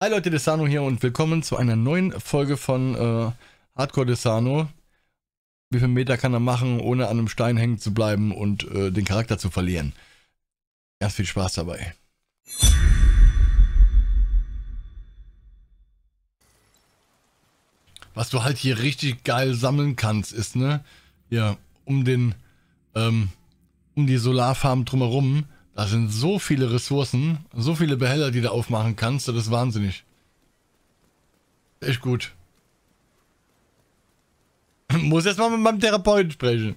Hi Leute, Desano hier und willkommen zu einer neuen Folge von äh, Hardcore Desano. Wie viel Meter kann er machen, ohne an einem Stein hängen zu bleiben und äh, den Charakter zu verlieren? Ganz viel Spaß dabei. Was du halt hier richtig geil sammeln kannst, ist, ne? Ja, um den, ähm, um die Solarfarm drumherum, da sind so viele Ressourcen, so viele Behälter, die du aufmachen kannst, das ist wahnsinnig. Echt gut. Muss jetzt mal mit meinem Therapeuten sprechen.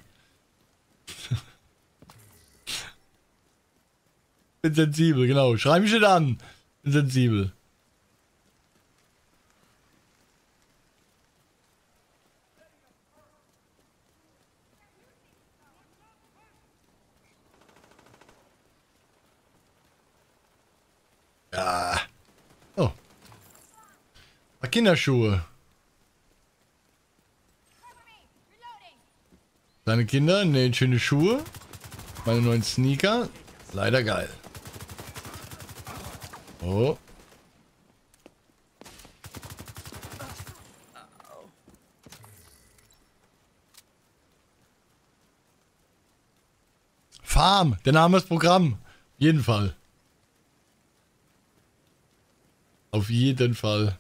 Bin sensibel, genau. Schreib mich nicht an. Bin sensibel. Ja. Oh. Kinderschuhe. Deine Kinder nähen schöne Schuhe. Meine neuen Sneaker. Leider geil. Oh. Farm, der Name ist Programm. Jeden Fall. Auf jeden Fall.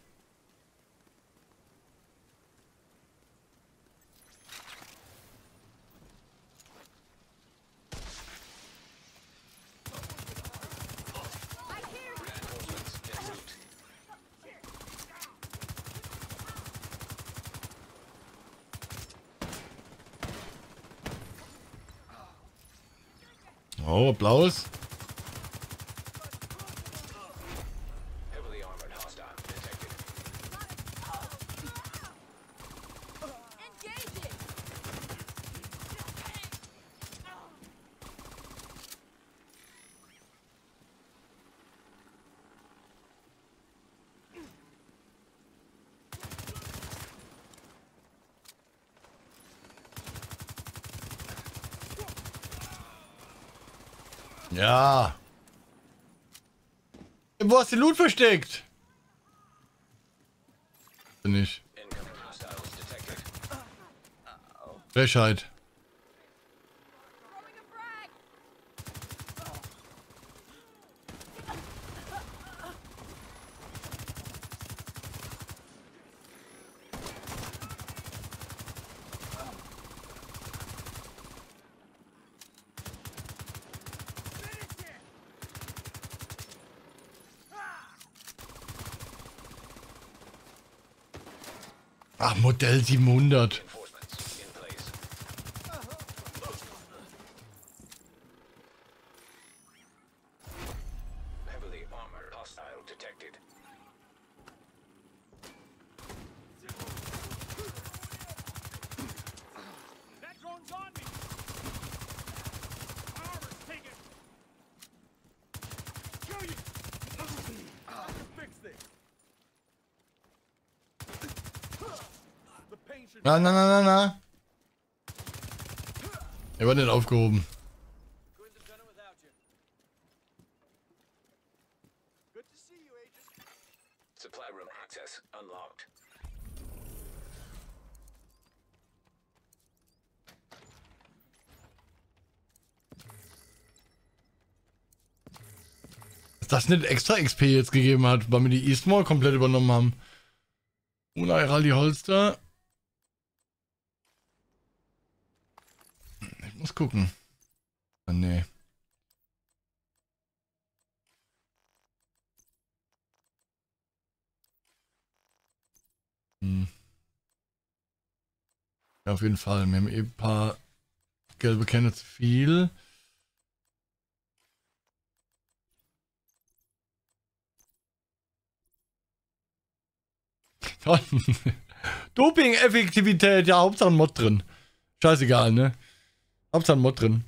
Blaues. Ja. Wo hast du den Loot versteckt? Nicht. Frechheit. Ach, Modell 700. Na, na, na, na, na. Er wird nicht aufgehoben. Das nicht extra XP jetzt gegeben hat, weil wir die Eastmore komplett übernommen haben. Unai die Holster. Muss gucken. Ah, nee. Hm. Ja, auf jeden Fall. Wir haben eben ein paar gelbe Kerne zu viel. Doping-Effektivität, ja, Hauptsache ein Mod drin. Scheißegal, ne? Hauptsache ein Mod drin.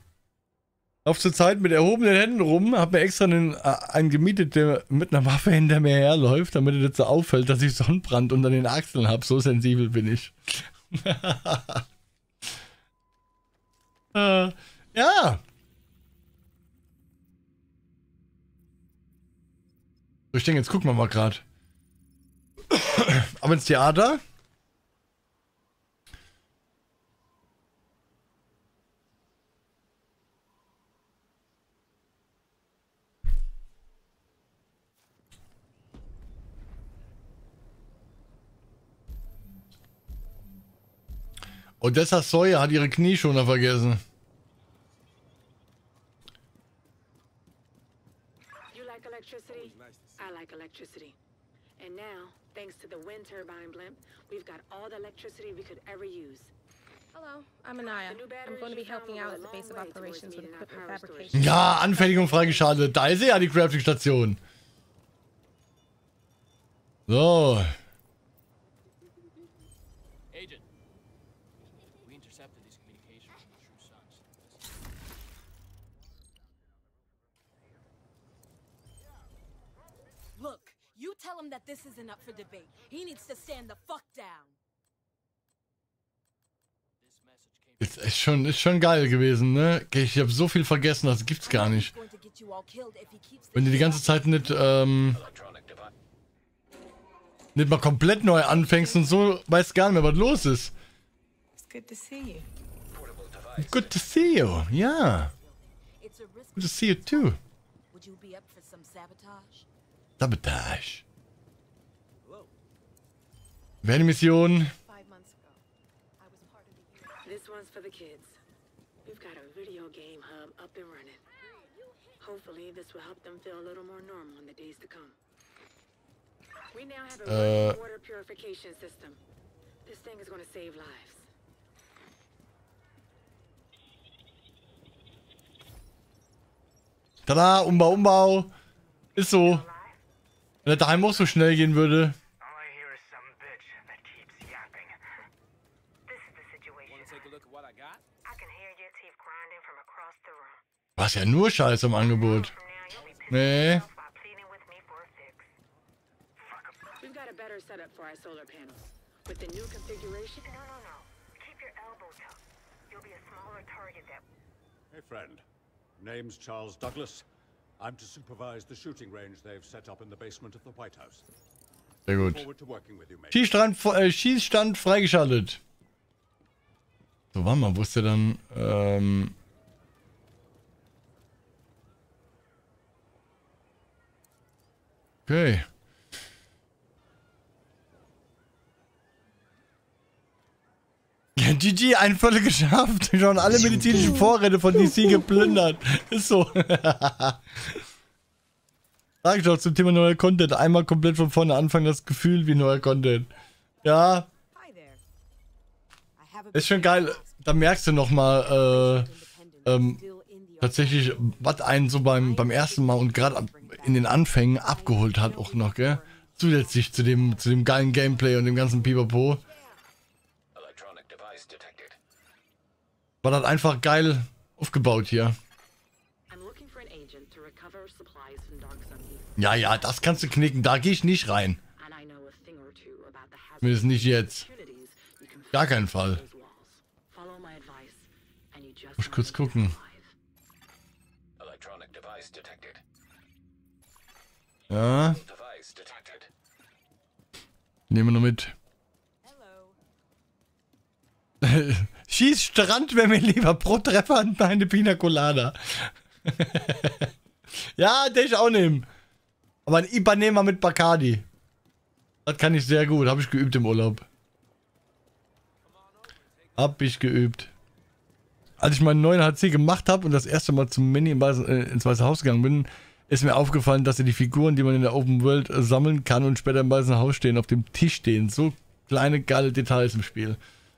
Lauf zur Zeit mit erhobenen Händen rum, hab mir extra einen, äh, einen gemietet, der mit einer Waffe hinter mir herläuft, damit er so auffällt, dass ich Sonnenbrand unter den Achseln hab. So sensibel bin ich. äh, ja. Ich denke, jetzt gucken wir mal gerade. Aber ins Theater? Odessa Sawyer hat ihre Knieschoner vergessen. You like electricity? I like electricity. And now, thanks to the wind turbine blimp, we've got all the electricity we could ever use. Hello, I'm Anaya. I'm going to be helping out at the base of operations with equipment fabrication. Ja, Anfertigung freigeschaltet. Da ist sie ja, die Crafting-Station. So. Tell him that this isn't up for debate. He needs to stand the fuck down. Ist, ist, schon, ist schon geil gewesen, ne? Ich habe so viel vergessen, das gibt's gar nicht. Wenn du die ganze Zeit nicht, ähm, nicht mal komplett neu anfängst und so, weißt gar nicht mehr, was los ist. It's good to see you. Good to see you. Ja. Good to see you too. Sabotage? Sabotage. Wer die Mission? Five months ago, I was part of the unit. This one's for the kids. We've got a video game hub up and running. Hopefully, this will help them feel a little more normal in the days to come. We now have a Uh. working water purification system. This thing is going to save lives. Tada, Umbau, Umbau. Ist so. Wenn der daheim auch so schnell gehen würde. Elbow tucked. You'll be a smaller target that Hey, friend. Name's Charles Douglas. I'm to supervise the shooting range they've set up in the basement of the White House. Sehr gut. Schießstand, äh, Schießstand freigeschaltet. So, warte mal, wo ist der dann? Ähm. Okay. Ja, GG, ein Viertel geschafft. Schon alle medizinischen Vorräte von DC geplündert. Ist so. Sag ich doch zum Thema neuer Content. Einmal komplett von vorne anfangen, das Gefühl wie neuer Content. Ja, ist schon geil. Da merkst du nochmal, äh, ähm, tatsächlich, was einen so beim, beim ersten Mal und gerade in den Anfängen abgeholt hat auch noch, gell? Zusätzlich zu dem, zu dem geilen Gameplay und dem ganzen Pipapo. War das einfach geil aufgebaut hier. Ja, ja, das kannst du knicken. Da gehe ich nicht rein. Zumindest nicht jetzt. Gar keinen Fall. Muss kurz gucken. Ja, nehmen wir noch mit. Schieß Strand wäre mir lieber pro Treffer eine Pina Colada. ja, den ich auch nehmen. Aber ein Ipanema mit Bacardi. Das kann ich sehr gut. Habe ich geübt im Urlaub. Hab ich geübt. Als ich meinen neuen HC gemacht habe und das erste Mal zum Mini äh, ins Weiße Haus gegangen bin, ist mir aufgefallen, dass die Figuren, die man in der Open World äh, sammeln kann und später im Weißen Haus stehen, auf dem Tisch stehen. So kleine, geile Details im Spiel.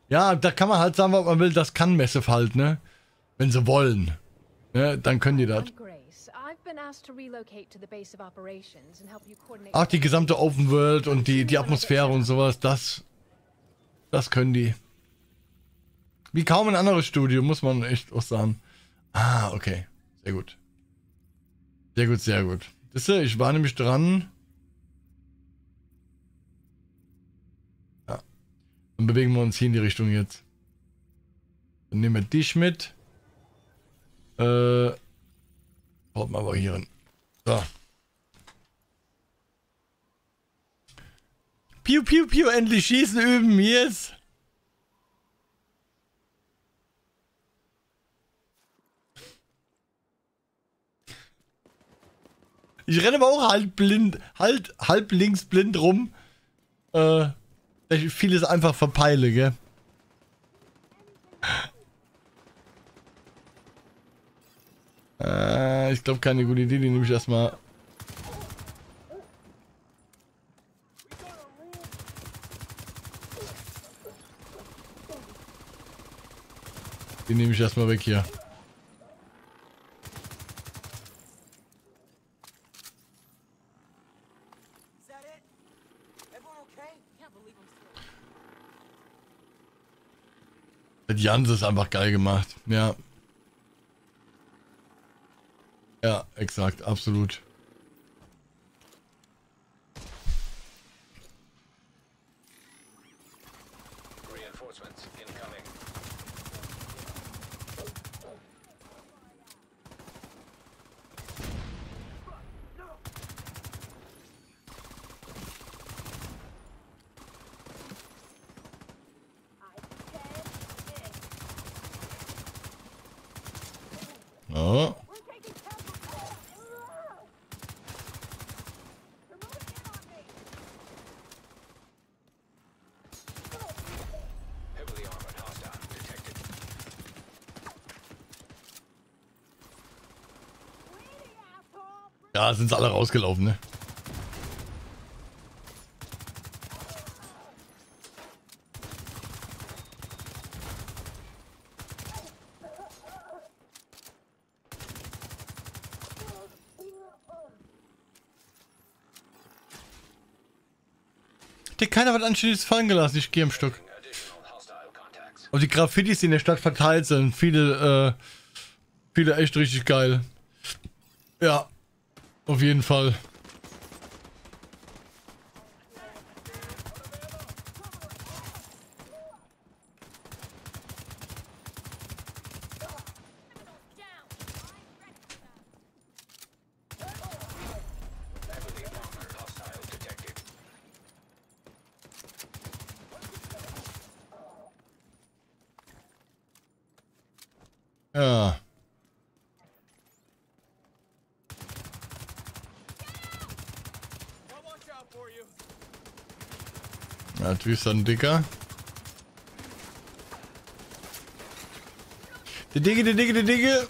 Ja, da kann man halt sagen, was man will. Das kann Massive halt, ne? Wenn sie wollen. Ja, dann können die das. Auch die gesamte Open World und die, die Atmosphäre und sowas, das, das können die. Wie kaum ein anderes Studio, muss man echt auch sagen. Ah, okay. Sehr gut. Sehr gut, sehr gut. Wisst ihr, ich war nämlich dran. Ja. Dann bewegen wir uns hier in die Richtung jetzt. Dann nehmen wir dich mit. Äh. Haut mal aber hier hin. So. Piu, piu, piu, endlich schießen üben, yes. Ich renne aber auch halb blind, halt, halb links blind rum. Äh, ich vieles einfach verpeile, gell? Äh, ich glaube keine gute Idee, die nehme ich erstmal. Die nehme ich erstmal weg hier. Is that it? Everyone Die Jans ist einfach geil gemacht. Ja. Ja, exakt, absolut. Ja. Ja, sind alle rausgelaufen, ne? Hat dir keiner was Anständiges fallen gelassen? Ich gehe am Stück. Und die Graffitis, die in der Stadt verteilt sind, viele, äh, viele echt richtig geil. Ja, auf jeden Fall. Ja, ein Dicker. Der Digge, der Digge, der Digge.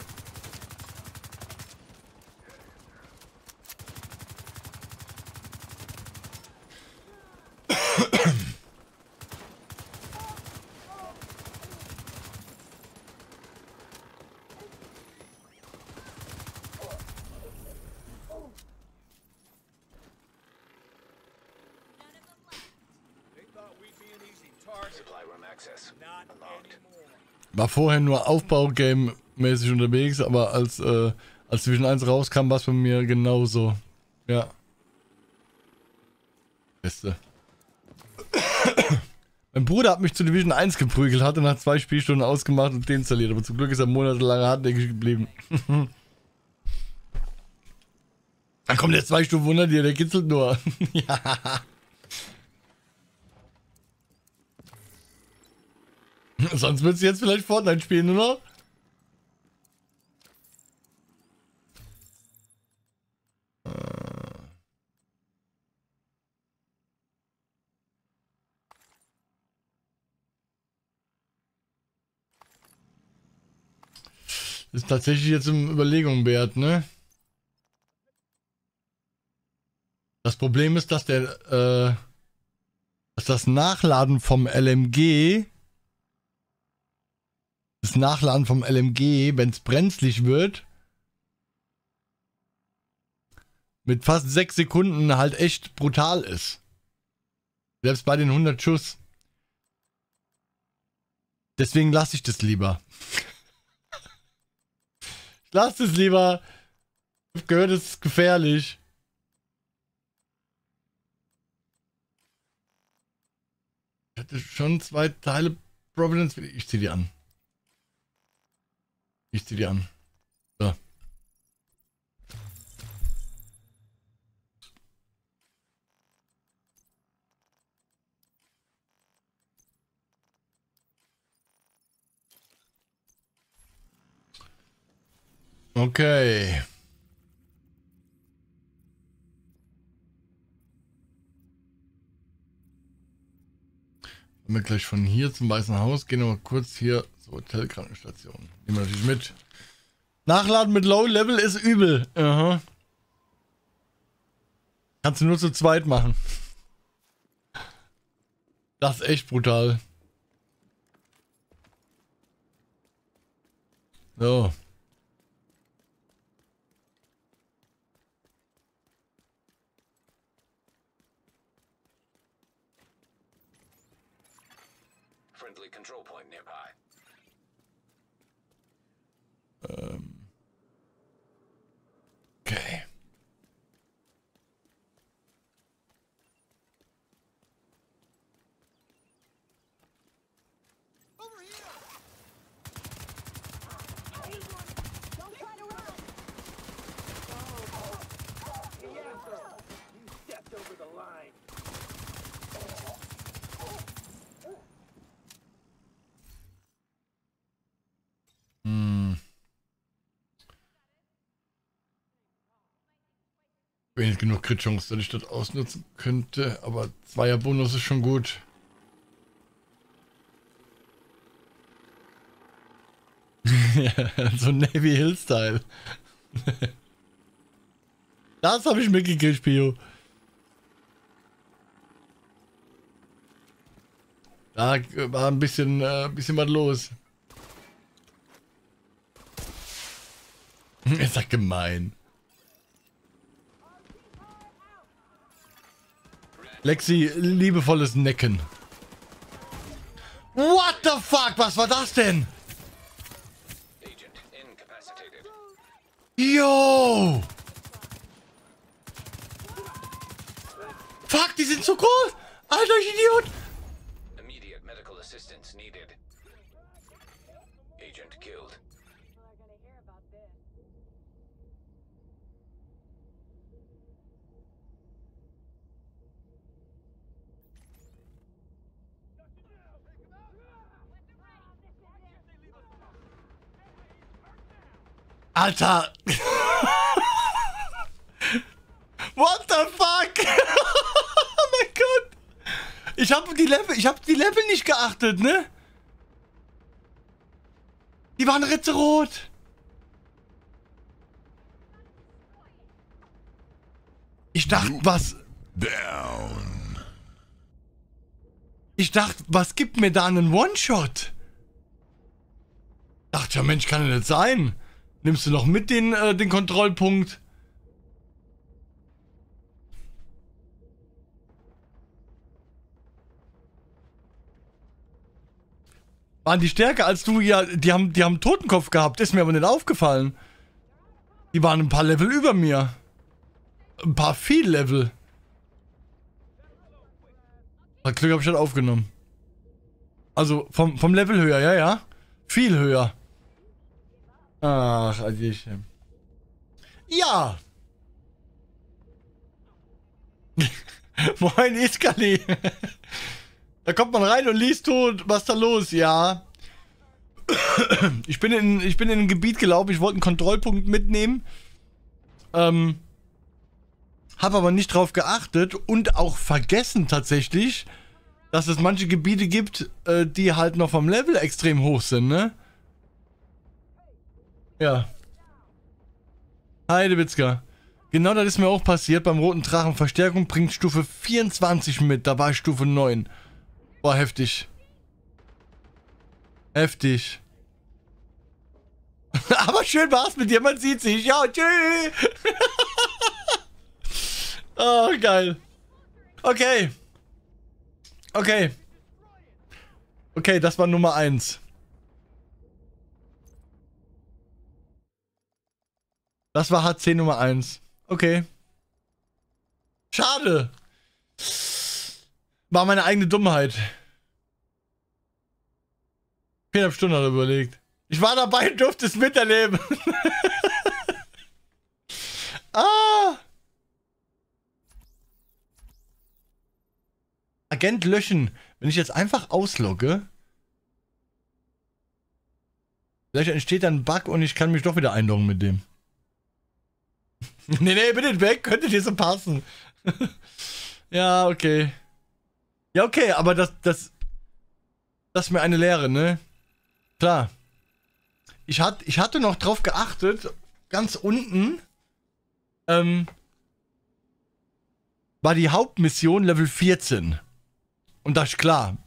War vorher nur Aufbau-Game-mäßig unterwegs, aber als, äh, als Division 1 rauskam, war es bei mir genauso. Ja. Beste. mein Bruder hat mich zu Division 1 geprügelt, hatte nach zwei Spielstunden ausgemacht und deinstalliert, aber zum Glück ist er monatelang hartnäckig geblieben. Dann kommt der zwei Stunden Wunder dir, der kitzelt nur. ja. Sonst würdest du jetzt vielleicht Fortnite spielen, oder? Äh. Ist tatsächlich jetzt eine Überlegung wert, ne? Das Problem ist, dass der, äh, dass das Nachladen vom LMG das Nachladen vom LMG, wenn es brenzlig wird, mit fast 6 Sekunden halt echt brutal ist. Selbst bei den 100 Schuss. Deswegen lasse ich das lieber. ich lasse es lieber. Ich gehört, es ist gefährlich. Ich hatte schon zwei Teile Providence. Ich zieh die an. Ich zieh die an. So. Okay. Wenn wir gleich von hier zum Weißen Haus gehen, aber kurz hier zur Hotelkrankenstation. Nehmen wir natürlich mit. Nachladen mit Low Level ist übel. Aha. Kannst du nur zu zweit machen. Das ist echt brutal. So. Friendly control point nearby. Ähm. Okay. Hm. Wenig genug Crit-Chance, dass ich das ausnutzen könnte, aber Zweier-Bonus ist schon gut. so Navy Hill-Style. das habe ich mitgekriegt, Pio. Da war ein bisschen, äh, bisschen was los. Ist das gemein. Lexi, liebevolles Necken. What the fuck? Was war das denn? Yo! Fuck, die sind so groß! Alter, ich Idiot! Alter! What the fuck? oh mein Gott! Ich habe die Level, ich habe die Level nicht geachtet, ne? Die waren rot. Ich dachte, was? Down. Ich dachte, was gibt mir da einen One-Shot? Dachte ja, Mensch, kann ja nicht sein. Nimmst du noch mit den, äh, den Kontrollpunkt? Waren die stärker als du? Ja, die haben, die haben Totenkopf gehabt. Ist mir aber nicht aufgefallen. Die waren ein paar Level über mir. Ein paar viel Level. Hat Glück habe ich das aufgenommen. Also vom, vom Level höher, ja, ja. Viel höher. Ach, Adiechen. Ja. Moin, Iskali. da kommt man rein und liest tot. Was da los? Ja. Ich bin in, ich bin in ein Gebiet gelaufen. Ich wollte einen Kontrollpunkt mitnehmen. Ähm. Hab aber nicht drauf geachtet und auch vergessen tatsächlich, dass es manche Gebiete gibt, äh, die halt noch vom Level extrem hoch sind, ne? Ja. Heidewitzka. Genau das ist mir auch passiert beim Roten Drachen. Verstärkung bringt Stufe 24 mit. Da war ich Stufe 9. Boah, heftig. Heftig. Aber schön war's mit dir. Man sieht sich. Ja, tschüss. oh, geil. Okay. Okay. Okay, das war Nummer 1. Das war HC Nummer 1. Okay. Schade. War meine eigene Dummheit. Viereinhalb Stunden hat er überlegt. Ich war dabei und durfte es miterleben. ah. Agent löschen. Wenn ich jetzt einfach auslogge, vielleicht entsteht dann ein Bug und ich kann mich doch wieder einloggen mit dem. nee, nee, bitte weg, könnte dir so passen. ja, okay. Ja, okay, aber das, das, das ist mir eine Lehre, ne? Klar. Ich, hat, ich hatte noch drauf geachtet, ganz unten, ähm, war die Hauptmission Level 14. Und das ist klar.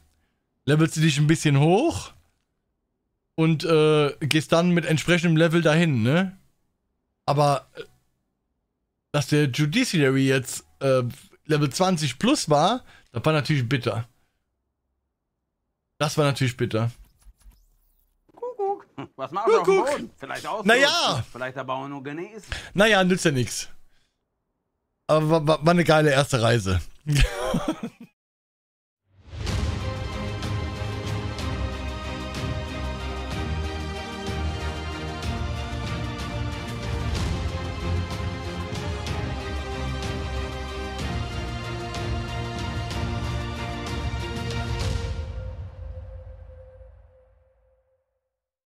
Levelst du dich ein bisschen hoch und äh, gehst dann mit entsprechendem Level dahin, ne? Aber äh, dass der Judiciary jetzt äh, Level 20 plus war, das war natürlich bitter. Das war natürlich bitter. Kuckuck. Was machst du auf dem. Boden? Vielleicht aus. Naja. Vielleicht aber auch nur genesen. Naja, nützt ja nichts. Aber war, war, war eine geile erste Reise.